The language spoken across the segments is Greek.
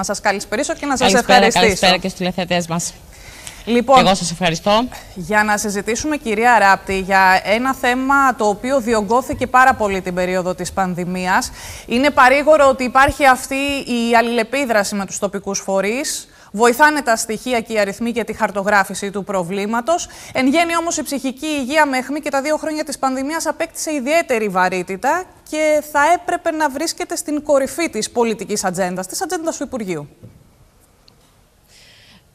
Να σας καλησπερίσω και να σας ευχαριστήσω. Καλησπέρα και στους τηλεθετέ μας. Λοιπόν, και εγώ σας ευχαριστώ. Για να συζητήσουμε, κυρία Ράπτη, για ένα θέμα το οποίο διωγγώθηκε πάρα πολύ την περίοδο της πανδημίας. Είναι παρήγορο ότι υπάρχει αυτή η αλληλεπίδραση με τους τοπικούς φορείς. Βοηθάνε τα στοιχεία και οι αριθμοί για τη χαρτογράφηση του προβλήματος. Εν γέννη όμως η ψυχική υγεία με αιχμή και τα δύο χρόνια της πανδημίας απέκτησε ιδιαίτερη βαρύτητα και θα έπρεπε να βρίσκεται στην κορυφή της πολιτικής ατζέντας, της ατζέντας του Υπουργείου.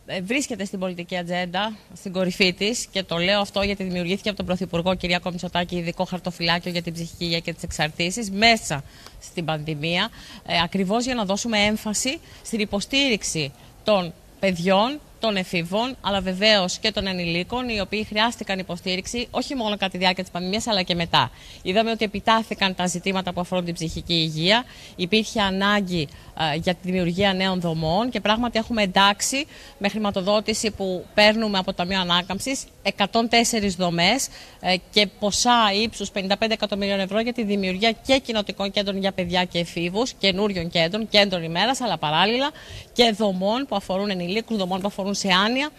Ε, βρίσκεται στην πολιτική ατζέντα, στην κορυφή της και το λέω αυτό γιατί δημιουργήθηκε από τον Πρωθυπουργό κ. Κομισοτάκη ειδικό χαρτοφυλάκιο για την ψυχική υγεία και τις εξαρτήσεις μέσα στην πανδημία, ε, ακριβώς για να δώσουμε έμφαση στην υποστήριξη των παιδιών, των εφήβων, αλλά βεβαίως και των ενηλίκων, οι οποίοι χρειάστηκαν υποστήριξη όχι μόνο κατά τη διάρκεια της πανδημίας, αλλά και μετά. Είδαμε ότι επιτάθηκαν τα ζητήματα που αφορούν την ψυχική υγεία. Υπήρχε ανάγκη ε, για τη δημιουργία νέων δομών και πράγματι έχουμε εντάξει με χρηματοδότηση που παίρνουμε από το Ταμείο Ανάκαμψης 104 δομές ε, και ποσά ύψους 55 εκατομμυρίων ευρώ για τη δημιουργία και κοινοτικών κέντρων για παιδιά και εφήβους, καινούριων κέντρων, κέντρων ημέρας, αλλά παράλληλα και δομών που αφορούν ενηλίκους, δομών που αφορούν σε άνοια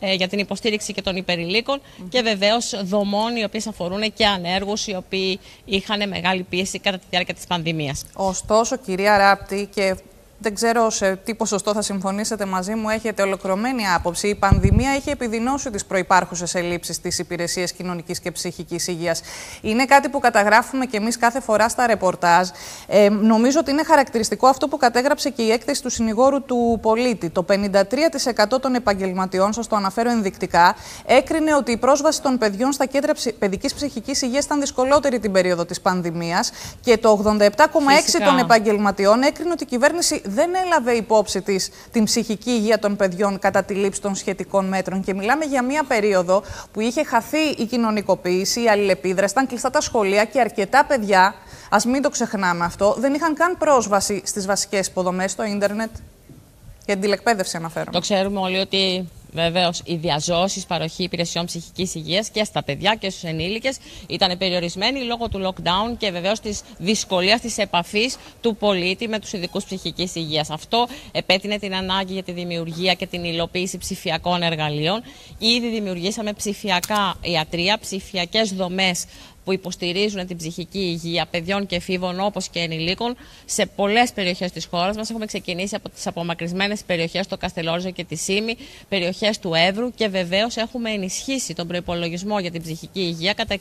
ε, για την υποστήριξη και των υπερηλίκων και βεβαίως δομών οι οποίες αφορούν και ανέργους οι οποίοι είχαν μεγάλη πίεση κατά τη διάρκεια της πανδημίας. Ωστόσο, κυρία Ράπτη, και δεν ξέρω σε τι ποσοστό θα συμφωνήσετε μαζί μου, έχετε ολοκληρωμένη άποψη. Η πανδημία έχει επιδεινώσει τις προπάρχουσε ελλείψεις της υπηρεσίας κοινωνικής και ψυχικής υγείας. Είναι κάτι που καταγράφουμε και εμείς κάθε φορά στα ρεπορτάζ. Ε, νομίζω ότι είναι χαρακτηριστικό αυτό που κατέγραψε και η έκθεση του συνηγόρου του πολίτη. Το 53% των επαγγελματιών, σας το αναφέρω ενδεικτικά, έκρινε ότι η πρόσβαση των παιδιών στα κέντρα παιδικής ψυχικής υγείας ήταν δυσκολότερη την περίοδο της πανδημίας και το 87,6% των επαγγελματιών έκρινε ότι η κυβέρνηση δεν έλαβε υπόψη της την ψυχική υγεία των παιδιών κατά τη λήψη των σχετικών μέτρων. Και μιλάμε για μια περίοδο που είχε χαθεί η κοινωνικοποίηση, η αλληλεπίδραση, ήταν κλειστά τα σχολεία και αρκετά παιδιά, ας μην το ξεχνάμε αυτό, δεν είχαν καν πρόσβαση στις βασικές υποδομές, στο ίντερνετ. Για την τηλεκπαίδευση αναφέρομαι. Το ξέρουμε όλοι ότι Βεβαίως, οι διαζώσεις παροχή υπηρεσιών ψυχικής υγείας και στα παιδιά και στους ενήλικες ήταν περιορισμένοι λόγω του lockdown και βεβαίως της δυσκολίας της επαφής του πολίτη με τους ειδικούς ψυχικής υγείας. Αυτό επέτεινε την ανάγκη για τη δημιουργία και την υλοποίηση ψηφιακών εργαλείων. Ήδη δημιουργήσαμε ψηφιακά ιατρία, ψηφιακές δομές που υποστηρίζουν την ψυχική υγεία παιδιών και εφήβων όπως και ενηλίκων σε πολλές περιοχές της χώρας μας. Έχουμε ξεκινήσει από τις απομακρυσμένες περιοχές, το Καστελόριζο και τη Σίμη, περιοχές του Εύρου και βεβαίως έχουμε ενισχύσει τον προπολογισμό για την ψυχική υγεία κατά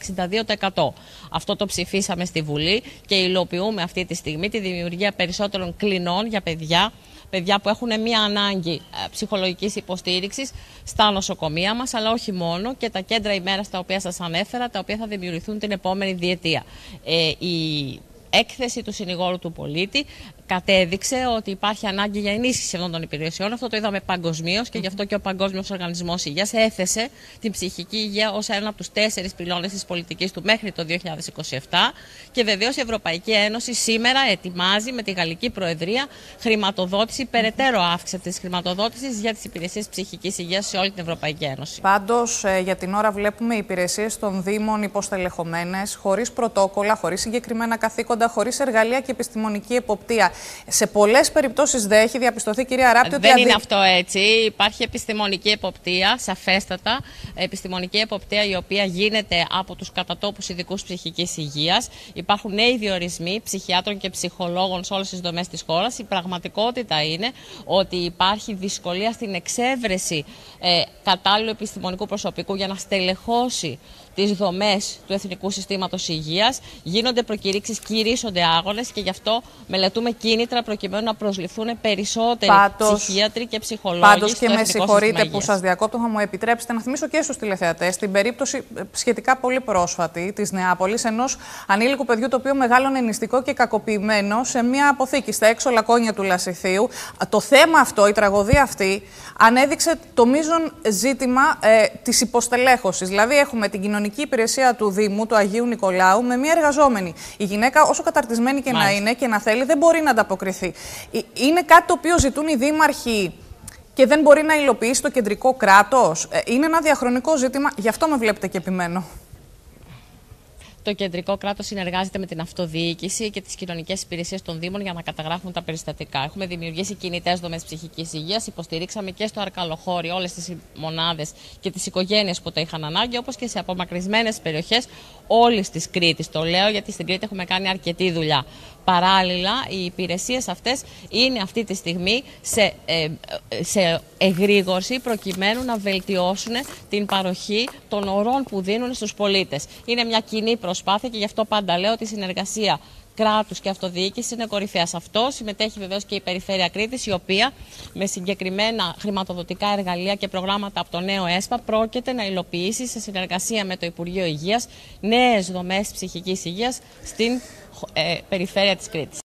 62%. Αυτό το ψηφίσαμε στη Βουλή και υλοποιούμε αυτή τη στιγμή τη δημιουργία περισσότερων κλινών για παιδιά παιδιά που έχουν μία ανάγκη ε, ψυχολογικής υποστήριξης στα νοσοκομεία μας, αλλά όχι μόνο και τα κέντρα ημέρας τα οποία σας ανέφερα, τα οποία θα δημιουργηθούν την επόμενη διετία. Ε, η έκθεση του συνηγόρου του πολίτη κατέδειξε ότι υπάρχει ανάγκη για ενίσχυση αυτών των υπηρεσιών. Αυτό το είδαμε παγκοσμίως και γι' αυτό και ο Παγκόσμιος Οργανισμός Υγείας έθεσε την ψυχική υγεία ως ένα από τους τέσσερις πυλώνες της πολιτικής του μέχρι το 2027. Και βεβαίως η Ευρωπαϊκή Ένωση σήμερα ετοιμάζει με τη Γαλλική Προεδρία χρηματοδότηση, περαιτέρω αύξηση της χρηματοδότησης για τις υπηρεσίες ψυχικής υγείας σε όλη την Ευρωπαϊκή Ένωση. Πάντως, ε, για την ώρα βλέπουμε οι υπηρεσίες των Δήμων υποστελεχωμένες, χωρίς πρωτόκολλα, χωρίς συγκεκριμένα καθήκοντα, χωρίς εργαλεία και επιστημονική εποπτεία. Σε πολλές περιπτώσεις δεν έχει διαπιστωθεί, κυρία Ράπτη, ότι. Δεν είναι αυτό έτσι. Υπάρχει επιστημονική εποπτεία, σαφέστατα. Επιστημονική εποπτεία η οποία γίνεται από τους κατατόπους ειδικούς ψυχικής υγείας. Υπάρχουν νέοι διορισμοί ψυχιάτρων και ψυχολόγων σε όλες τις δομές της χώρας. Η πραγματικότητα είναι ότι υπάρχει δυσκολία στην εξέβρεση ε, κατάλληλου επιστημονικού προσωπικού για να στελεχώσει τις δομές του Εθνικού Συστήματος Υγείας. Γίνονται προκηρύξεις, κηρύσσονται άγονε και γι' αυτό μελετούμε κίνητρα προκειμένου να προσληφθούν περισσότεροι Πάντως, ψυχίατροι και ψυχολόγοι. Πάντως και με συγχωρείτε που σας διακόπτω, θα μου επιτρέψετε να θυμίσω και στους τηλεθεατές την περίπτωση ε, σχετικά πολύ πρόσφατη της Νεάπολης ενός ανήλικου παιδιού το οποίο μεγάλωνε νηστικό και κακοποιημένο σε μια αποθήκη στα έξω λακώνια του Λασιθίου. Το θέμα αυτό, η τραγωδία αυτή, ανέδειξε το μείζον ζήτημα ε, της υποστελέχωσης. Δηλαδή, έχουμε την κοινωνική υπηρεσία του Δήμου, του Αγίου Νικολάου, με μια εργαζόμενη. Η γυναίκα, όσο καταρτισμένη και να είναι και να θέλει, δεν μπορεί να ανταποκριθεί. Ε, είναι κάτι το οποίο ζητούν οι δήμαρχοι και δεν μπορεί να υλοποιήσει το κεντρικό κράτος. Ε, είναι ένα διαχρονικό ζήτημα, γι' αυτό με βλέπετε και επιμένω. Το κεντρικό κράτος συνεργάζεται με την αυτοδιοίκηση και τις κοινωνικές υπηρεσίες των Δήμων για να καταγράφουν τα περιστατικά. Έχουμε δημιουργήσει κινητές δομές ψυχικής υγείας. Υποστηρίξαμε και στο Αρκαλοχώρι όλες τις μονάδες και τις οικογένειες που το είχαν ανάγκη, όπως και σε απομακρυσμένες περιοχές όλης της Κρήτης. Το λέω γιατί στην Κρήτη έχουμε κάνει αρκετή δουλειά. Παράλληλα, οι υπηρεσίες αυτές είναι αυτή τη στιγμή σε, ε, σε εγρήγορση προκειμένου να βελτιώσουν την παροχή των ορών που δίνουν στους πολίτες. Είναι μια κοινή προσπάθεια και γι' αυτό πάντα λέω ότι η συνεργασία κράτους και αυτοδιοίκηση είναι κορυφαίας. Σε αυτός συμμετέχει βεβαίως και η Περιφέρεια Κρήτης, η οποία με συγκεκριμένα χρηματοδοτικά εργαλεία και προγράμματα από το νέο ΕΣΠΑ πρόκειται να υλοποιήσει σε συνεργασία με το Υπουργείο Υγείας νέες δομές ψυχικής υγείας στην ε, περιφέρεια της Κρήτης.